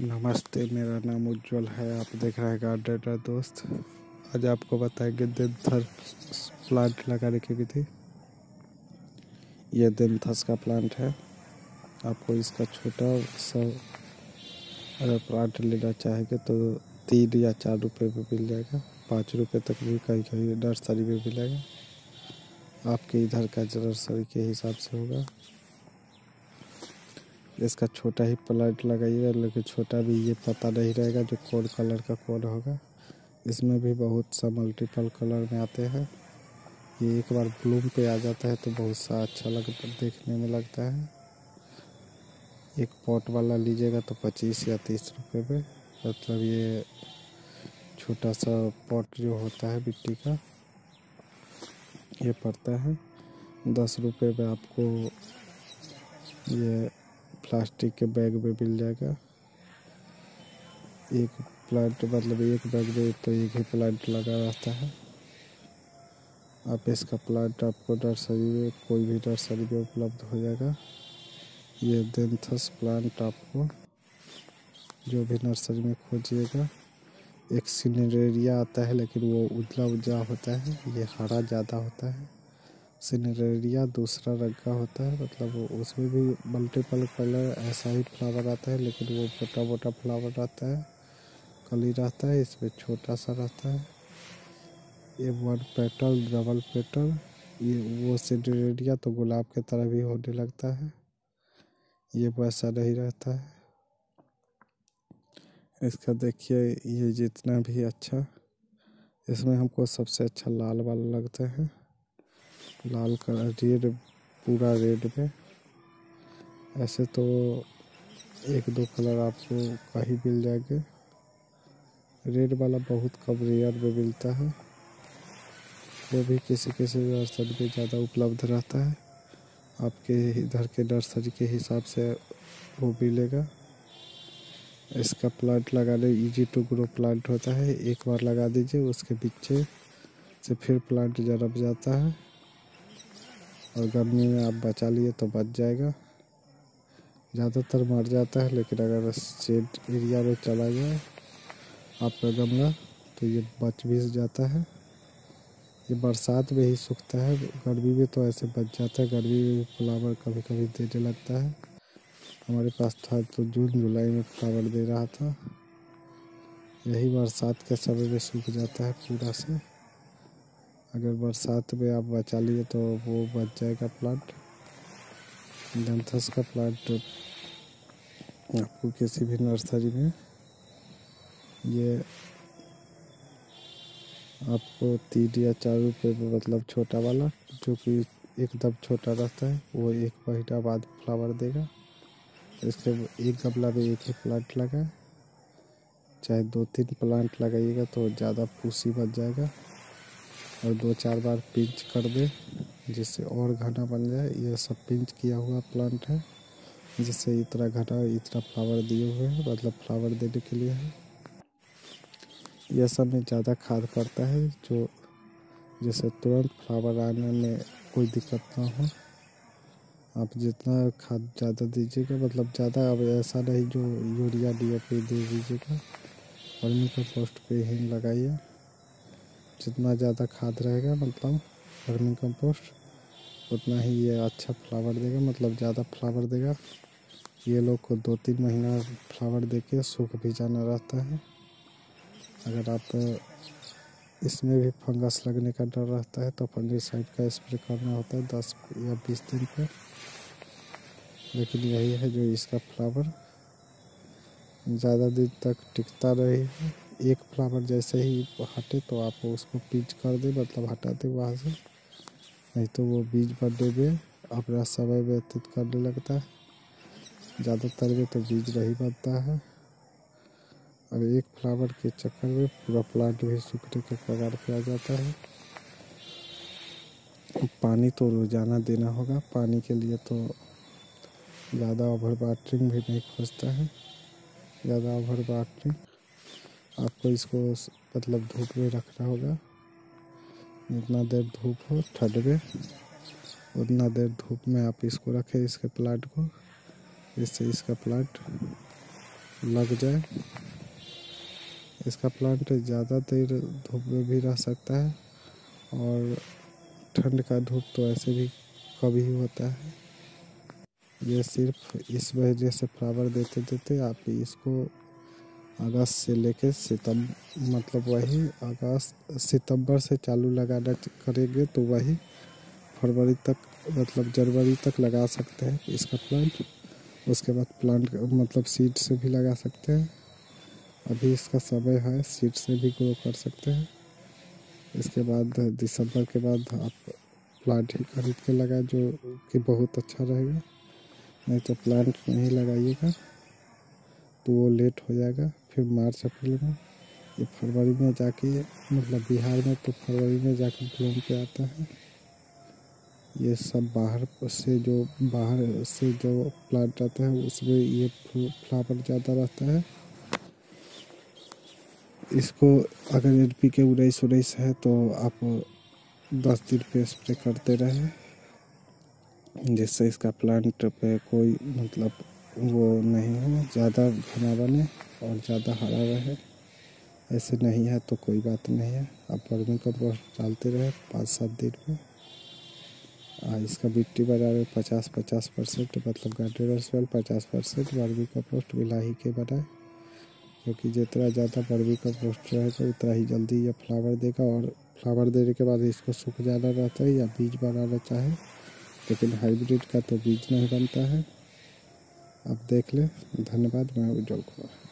नमस्ते, मेरा नाम उज्जवल है। आप देख रहे हैं गार्डनर दोस्त। आज आपको बताएँगे दिनथर प्लांट लगाने की विधि। ये दिनथस का प्लांट है। आपको इसका छोटा सा अगर प्लांट लेना चाहेंगे तो तीन या चार रुपए में मिल जाएगा। पाँच रुपए तक भी कहीं कहीं नर्सरी में मिलेगा। आपके इधर का नर्सरी के हिसाब से होगा। इसका छोटा ही प्लांट लगाइएगा, लेकिन छोटा भी ये पता नहीं रहेगा जो कौन कलर का कौन होगा। इसमें भी बहुत सा मल्टीपल कलर में आते हैं। ये एक बार ब्लूम पे आ जाता है तो बहुत सा अच्छा लगता देखने में लगता है। एक पॉट वाला लीजिएगा तो पच्चीस या तीस रुपए में। मतलब ये छोटा सा पॉट जो होता है मिट्टी का, ये पड़ता है। दस रुपए में आपको ये प्लास्टिक के बैग में मिल जाएगा। एक प्लांट मतलब एक बैग में तो एक ही प्लांट लगा रहता है। आप इसका प्लांट आपको नर्सरी में कोई भी नर्सरी में उपलब्ध हो जाएगा। ये देंथस प्लांट आपको जो भी नर्सरी में खोजिएगा। एक सिनेरिया आता है लेकिन वो उजला उजला होता है, ये हरा ज़्यादा होता है। सिनेरिया दूसरा रंग का होता है मतलब उसमें भी मल्टीपल कलर ऐसा ही फ्लावर आता है, लेकिन वो मोटा मोटा फ्लावर रहता है, कली रहता है, इसमें छोटा सा रहता है। ये वन पेटल डबल पेटल ये वो सिनेरिया तो गुलाब के तरह भी होने लगता है। ये वैसा नहीं रहता है। इसका देखिए, ये जितना भी अच्छा इसमें हमको सबसे अच्छा लाल वाला लगता है। लाल कलर, रेड, पूरा रेड में ऐसे तो एक दो कलर आपको कहीं मिल जाएँगे। रेड वाला बहुत कम रेयर में मिलता है। वो भी किसी किसी नर्सरी में ज़्यादा उपलब्ध रहता है। आपके इधर के नर्सरी के हिसाब से वो मिलेगा। इसका प्लांट लगाने इजी टू ग्रो प्लांट होता है। एक बार लगा दीजिए, उसके पीछे से फिर प्लांट जरब जाता है। और गर्मी में आप बचा लिए तो बच जाएगा। ज़्यादातर मर जाता है, लेकिन अगर शेड एरिया में चला जाए आपका गमला तो ये बच भी जाता है। ये बरसात में ही सूखता है। गर्मी में तो ऐसे बच जाता है। गर्मी में भी फ्लावर कभी कभी देने लगता है। हमारे पास था तो जून, जुलाई में फ्लावर दे रहा था। यही बरसात के समय में सूख जाता है पूरा से। अगर बरसात में आप बचा लिए तो वो बच जाएगा प्लांट डेंथस का प्लांट आपको किसी भी नर्सरी में, ये आपको तीन या चार रुपये में मतलब छोटा वाला, जो कि एकदम छोटा रहता है, वो एक महीना बाद फ्लावर देगा। इसके एक गमला में एक ही प्लांट लगाए। चाहे दो तीन प्लांट लगाइएगा तो ज़्यादा फूसी बच जाएगा। और दो चार बार पिंच कर दे, जिससे और घना बन जाए। यह सब पिंच किया हुआ प्लांट है, जिससे इतना घना, इतना फ्लावर दिए हुए हैं मतलब फ्लावर देने के लिए है। यह सब में ज़्यादा खाद पड़ता है, जो जैसे तुरंत फ्लावर आने में कोई दिक्कत ना हो। आप जितना खाद ज़्यादा दीजिएगा मतलब ज़्यादा अब ऐसा नहीं जो यूरिया, डी दे दीजिएगा। वर्मी कंपोस्ट पे ही लगाइए। जितना ज़्यादा खाद रहेगा मतलब वर्मी कंपोस्ट उतना ही ये अच्छा फ्लावर देगा मतलब ज़्यादा फ्लावर देगा। ये लोग को दो तीन महीना फ्लावर दे के सूख भी जाना रहता है। अगर आप इसमें भी फंगस लगने का डर रहता है तो फंगिसाइड का स्प्रे करना होता है दस या बीस दिन पे। लेकिन यही है जो इसका फ्लावर ज़्यादा दिन तक टिकता रही। है एक फ्लावर जैसे ही हटे तो आप उसको पिच कर दे मतलब हटा दे वहाँ से। नहीं तो वो बीज बढ़ने में अपना समय व्यतीत करने लगता है। ज़्यादातर में तो बीज नहीं बनता है। और एक फ्लावर के चक्कर में पूरा प्लांट भी सूखने के कगार पे आ जाता है। पानी तो रोज़ाना देना होगा। पानी के लिए तो ज़्यादा ओवर वाटरिंग भी नहीं खोजता है। ज़्यादा ओवर वाटरिंग आपको इसको मतलब धूप में रखना होगा। जितना देर धूप हो, ठंड में, उतना देर धूप में आप इसको रखें, इसके प्लांट को। इससे इसका प्लांट लग जाए। इसका प्लांट ज़्यादा देर धूप में भी रह सकता है और ठंड का धूप तो ऐसे भी कभी होता है। ये सिर्फ़ इस वजह से फ्लावर देते देते आप इसको अगस्त से लेके सितंबर मतलब वही अगस्त सितंबर से चालू लगाना करेंगे तो वही फरवरी तक मतलब जनवरी तक लगा सकते हैं इसका प्लांट उसके बाद प्लांट मतलब सीड से भी लगा सकते हैं। अभी इसका समय है सीड से भी ग्रो कर सकते हैं। इसके बाद दिसंबर के बाद आप प्लांट ही खरीद के लगाए, जो कि बहुत अच्छा रहेगा। नहीं तो प्लांट नहीं लगाइएगा तो वो लेट हो जाएगा। फिर मार्च, अप्रैल में ये फरवरी में जाके मतलब बिहार में तो फरवरी में जाके ब्लूम पे आता है। ये सब बाहर से जो, बाहर से जो प्लांट आता है, उसमें ये फ्लावर ज़्यादा रहता है। इसको अगर एल पी के उन्नीस उन्नीस है तो आप दस दिन पे स्प्रे करते रहें। जिससे इसका प्लांट पे कोई मतलब वो नहीं हो, ज़्यादा घना बने। और ज़्यादा हरा रहे ऐसे नहीं है तो कोई बात नहीं है। आप वर्मी कंपोस्ट डालते रहे पाँच सात दिन में। आ, इसका मिट्टी बना रहे पचास पचास परसेंट मतलब गार्डनर सॉइल पचास परसेंट वर्मी कंपोस्ट मिला ही के बनाए। क्योंकि जितना ज़्यादा वर्मी कंपोस्ट रहेगा उतना ही जल्दी यह फ्लावर देगा और फ्लावर देने के बाद इसको सूख जाना रहता है या बीज बनाना चाहे। लेकिन हाइब्रिड का तो बीज नहीं बनता है। आप देख लें। धन्यवाद मैं उज्जवल कुमार।